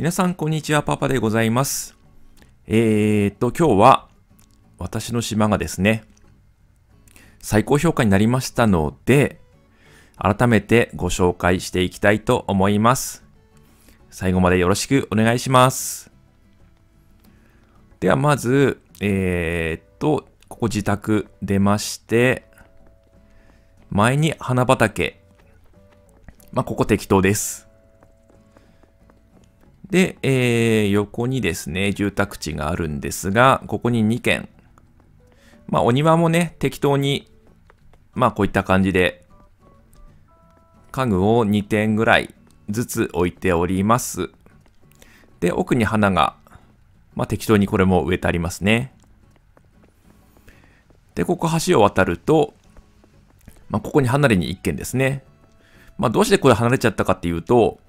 皆さん、こんにちは。パパでございます。えーっと、今日は、私の島がですね、最高評価になりましたので、改めてご紹介していきたいと思います。最後までよろしくお願いします。では、まず、えーっと、ここ自宅出まして、前に花畑。まあ、ここ適当です。で、えー、横にですね、住宅地があるんですが、ここに2軒。まあ、お庭もね、適当に、まあ、こういった感じで、家具を2点ぐらいずつ置いております。で、奥に花が、まあ、適当にこれも植えてありますね。で、ここ橋を渡ると、まあ、ここに離れに1軒ですね。まあ、どうしてこれ離れちゃったかっていうと、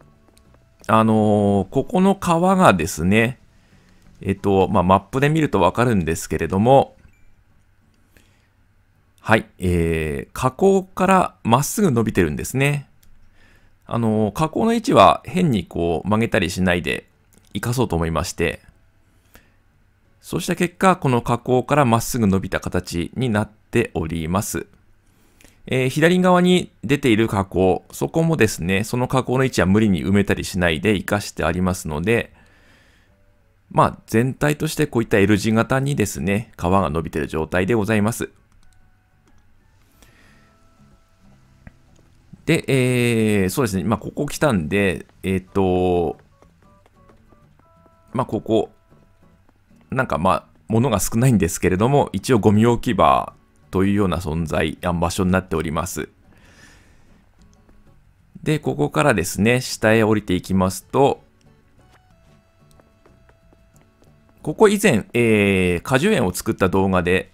あのーここの川がですね、えっと、まあ、マップで見るとわかるんですけれども、はい、えー、河口からまっすぐ伸びてるんですね。あのー河口の位置は変にこう曲げたりしないで生かそうと思いまして、そうした結果、この河口からまっすぐ伸びた形になっております。えー左側に出ている加工、そこもですね、その加工の位置は無理に埋めたりしないで活かしてありますので、まあ全体としてこういった L 字型にですね、皮が伸びている状態でございます。で、えーそうですね、まあここ来たんで、えっ、と、まあここ、なんかまあ、物が少ないんですけれども、一応ゴミ置き場というような存在、場所になっております。で、ここからですね、下へ降りていきますと、ここ以前、えー果樹園を作った動画で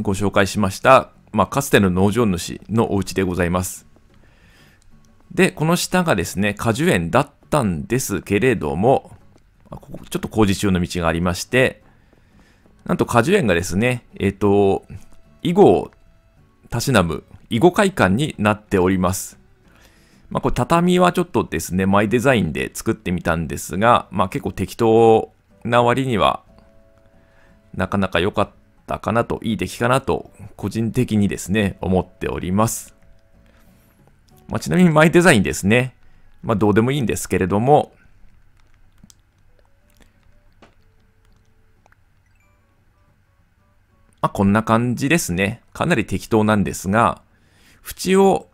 ご紹介しました、まあ、かつての農場主のお家でございます。で、この下がですね、果樹園だったんですけれども、ここちょっと工事中の道がありまして、なんと果樹園がですね、えっ、と、囲碁をたしなむ囲碁会館になっております。まあ、これ畳はちょっとですね、マイデザインで作ってみたんですが、まあ、結構適当な割には、なかなか良かったかなと、いい出来かなと、個人的にですね、思っております。まあ、ちなみにマイデザインですね。まあ、どうでもいいんですけれども、まあ、こんな感じですね。かなり適当なんですが、縁を、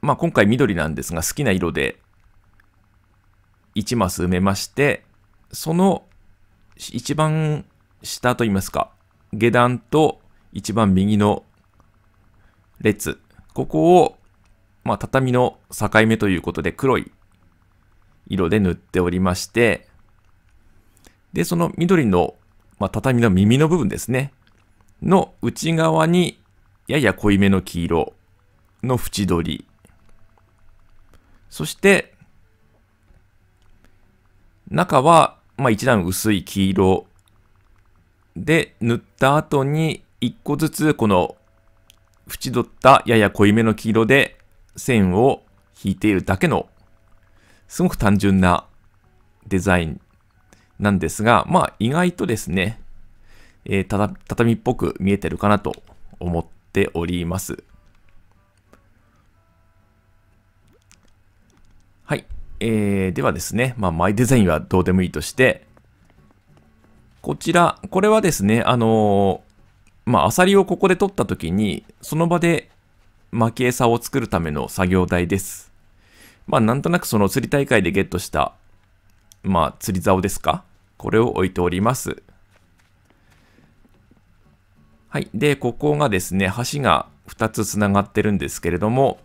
まあ、今回緑なんですが、好きな色で1マス埋めまして、その一番下といいますか、下段と一番右の列、ここを、まあ、畳の境目ということで黒い色で塗っておりまして、で、その緑のまあ、畳の耳の部分ですね。の内側にやや濃いめの黄色の縁取り。そして、中は、まあ、一段薄い黄色で塗った後に一個ずつこの縁取ったやや濃いめの黄色で線を引いているだけのすごく単純なデザインなんですが、まあ意外とですね、えーたた畳っぽく見えてるかなと思っております。はい。えー、ではですね、まあマイデザインはどうでもいいとして、こちら、これはですね、あのーまあアサリをここで取った時に、その場で巻き餌を作るための作業台です。まあなんとなくその釣り大会でゲットしたまあ、釣り竿ですか？これを置いております。はい。で、ここがですね、橋が2つつながってるんですけれども、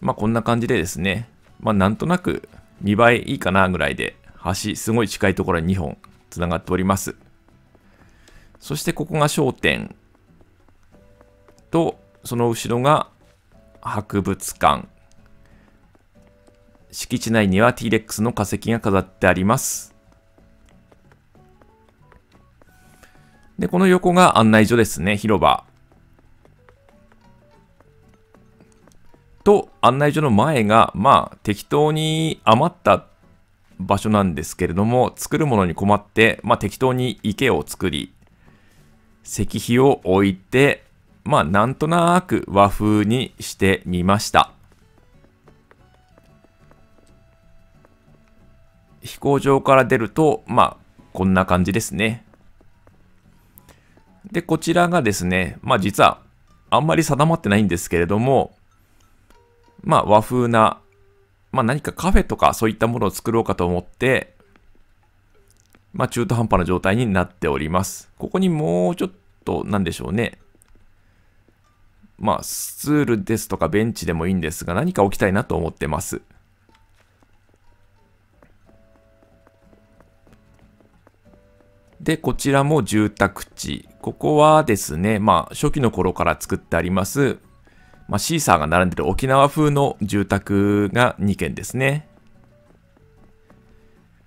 まあ、こんな感じでですね、まあ、なんとなく見栄えいいかなぐらいで、橋、すごい近いところに2本つながっております。そして、ここが商店と、その後ろが博物館。敷地内には T-Rex の化石が飾ってあります。で、この横が案内所ですね、広場。と案内所の前が、まあ、適当に余った場所なんですけれども、作るものに困って、まあ、適当に池を作り、石碑を置いて、まあ、なんとなく和風にしてみました。飛行場から出ると、まあ、こんな感じですね。で、こちらがですね、まあ実はあんまり定まってないんですけれども、まあ和風な、まあ何かカフェとかそういったものを作ろうかと思って、まあ中途半端な状態になっております。ここにもうちょっと、なんでしょうね。まあスツールですとかベンチでもいいんですが、何か置きたいなと思ってます。で、こちらも住宅地。ここはですね、まあ、初期の頃から作ってあります、まあ、シーサーが並んでる沖縄風の住宅が2軒ですね。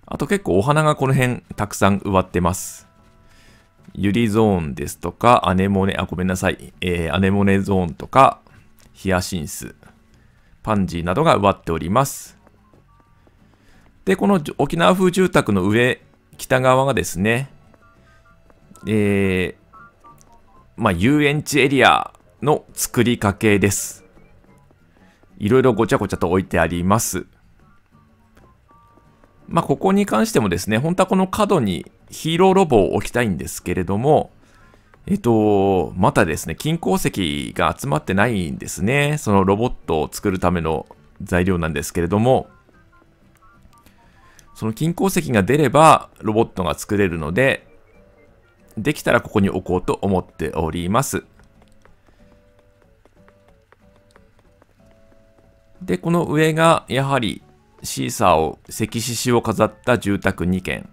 あと結構お花がこの辺たくさん植わってます。ユリゾーンですとか、アネモネ、あ、ごめんなさい。えー、アネモネゾーンとか、ヒヤシンス、パンジーなどが植わっております。で、この沖縄風住宅の上、北側がですね、えー、まあ、遊園地エリアの作りかけです。いろいろごちゃごちゃと置いてあります。まあ、ここに関してもですね、本当はこの角にヒーローロボを置きたいんですけれども、えっと、またですね、金鉱石が集まってないんですね。そのロボットを作るための材料なんですけれども、その金鉱石が出ればロボットが作れるので、できたらここに置こうと思っております。で、この上がやはりシーサーを石獅子を飾った住宅2軒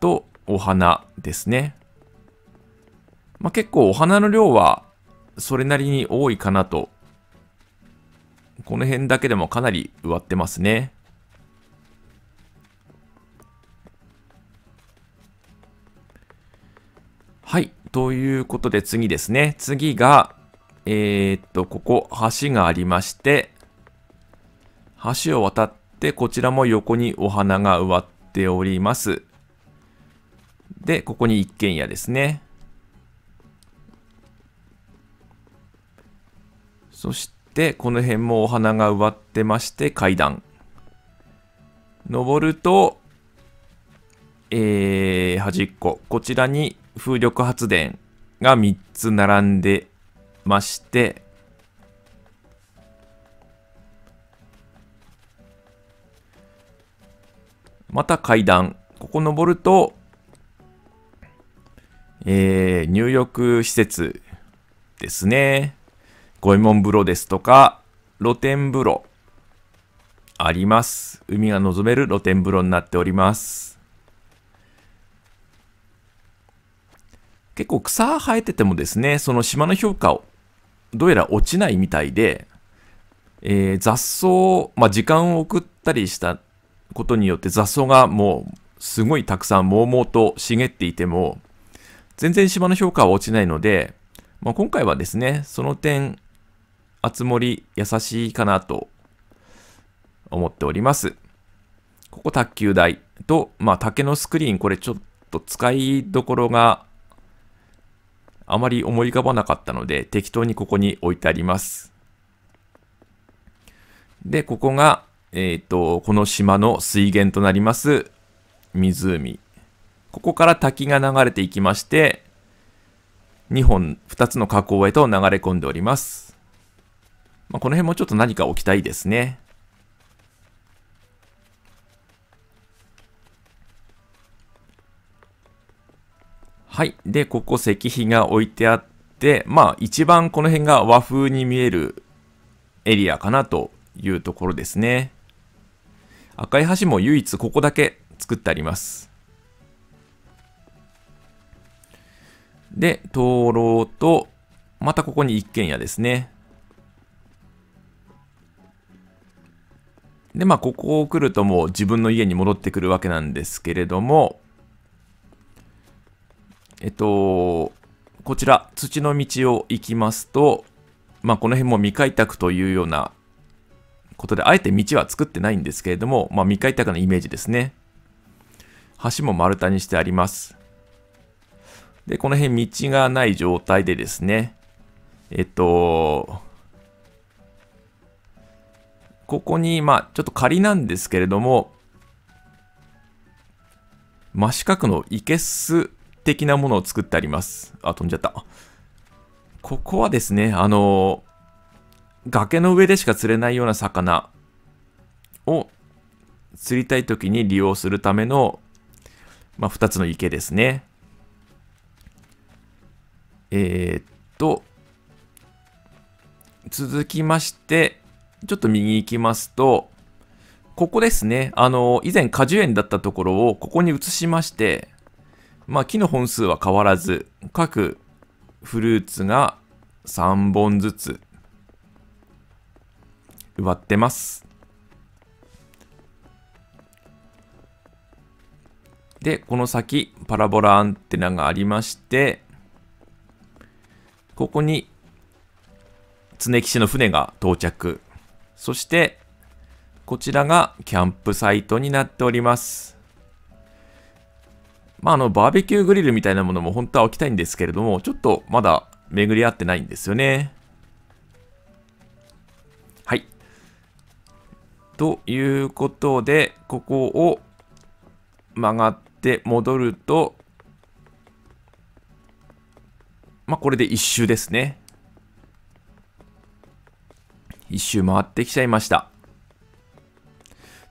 とお花ですね。まあ、結構お花の量はそれなりに多いかなと。この辺だけでもかなり植わってますね。はい。ということで次ですね。次が、えー、っと、ここ、橋がありまして、橋を渡って、こちらも横にお花が植わっております。で、ここに一軒家ですね。そして、この辺もお花が植わってまして、階段。登ると、えー、端っこ。こちらに風力発電が3つ並んでまして、また階段。ここ登ると、えー、入浴施設ですね。五右衛門風呂ですとか、露天風呂あります。海が望める露天風呂になっております。結構草生えててもですね、その島の評価をどうやら落ちないみたいで、えー、雑草、まあ、時間を送ったりしたことによって雑草がもうすごいたくさんもうもうと茂っていても、全然島の評価は落ちないので、まあ、今回はですね、その点、あつ森優しいかなと思っております。ここ卓球台と、まあ、竹のスクリーン、これちょっと使いどころがあまり思い浮かばなかったので、適当にここに置いてあります。で、ここが、えっ、ー、と、この島の水源となります湖。ここから滝が流れていきまして、2本、2つの河口へと流れ込んでおります。まあ、この辺もちょっと何か置きたいですね。はい。で、ここ石碑が置いてあって、まあ一番この辺が和風に見えるエリアかなというところですね。赤い橋も唯一ここだけ作ってあります。で、灯籠と、またここに一軒家ですね。で、まあ、ここを来るともう自分の家に戻ってくるわけなんですけれども、えっと、こちら、土の道を行きますと、まあ、この辺も未開拓というようなことで、あえて道は作ってないんですけれども、まあ、未開拓なイメージですね。橋も丸太にしてあります。で、この辺道がない状態でですね、えっと、ここに、まあ、ちょっと仮なんですけれども、真四角の生けす的なものを作ってあります。あ、飛んじゃった。ここはですね、あの、崖の上でしか釣れないような魚を釣りたい時に利用するための、まあ、2つの池ですね。えー、っと、続きまして、ちょっと右行きますと、ここですね。あの、以前果樹園だったところをここに移しまして、まあ木の本数は変わらず、各フルーツが3本ずつ植わってます。で、この先、パラボラアンテナがありまして、ここに常騎士の船が到着。そして、こちらがキャンプサイトになっております。まあ、あの、バーベキューグリルみたいなものも本当は置きたいんですけれども、ちょっとまだ巡り合ってないんですよね。はい。ということで、ここを曲がって戻ると、まあ、これで一周ですね。一周回ってきちゃいました。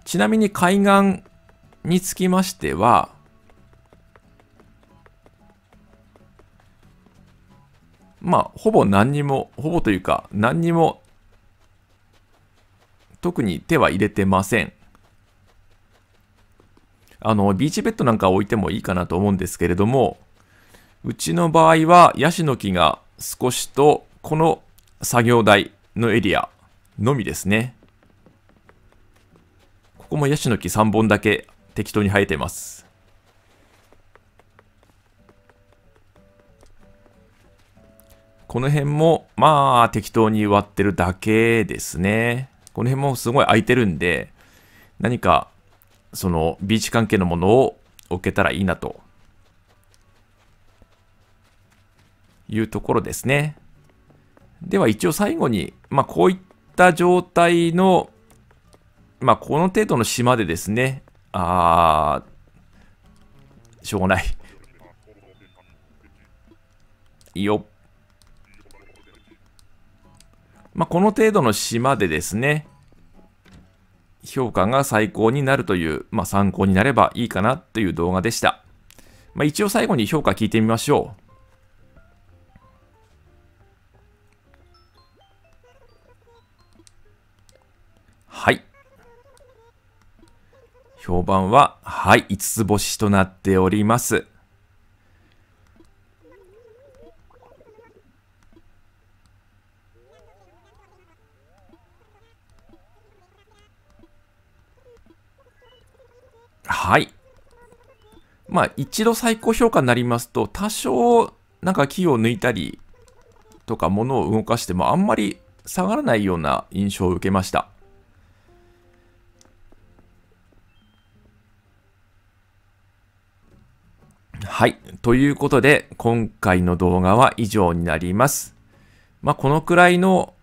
ちなみに海岸につきましては、まあ、ほぼ何にも、ほぼというか、何にも、特に手は入れてません。あの、ビーチベッドなんか置いてもいいかなと思うんですけれども、うちの場合は、ヤシの木が少しと、この作業台のエリアのみですね。ここもヤシの木3本だけ適当に生えてます。この辺も、まあ、適当に割ってるだけですね。この辺もすごい空いてるんで、何か、その、ビーチ関係のものを置けたらいいなというところですね。では一応最後に、まあこういった状態の、まあこの程度の島でですね、あー、しょうがない。いいよ。まあこの程度の島でですね、評価が最高になるという、まあ参考になればいいかなという動画でした。まあ一応最後に評価聞いてみましょう。はい。評判は、はい、5つ星となっております。はい。まあ、一度最高評価になりますと、多少、なんか木を抜いたりとか、物を動かしても、あんまり下がらないような印象を受けました。はい。ということで、今回の動画は以上になります。まあ、このくらいの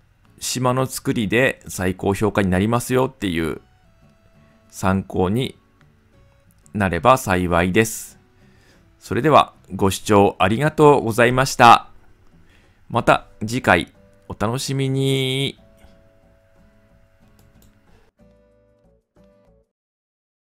島の作りで最高評価になりますよっていう参考になれば幸いです。それではご視聴ありがとうございました。また次回お楽しみに。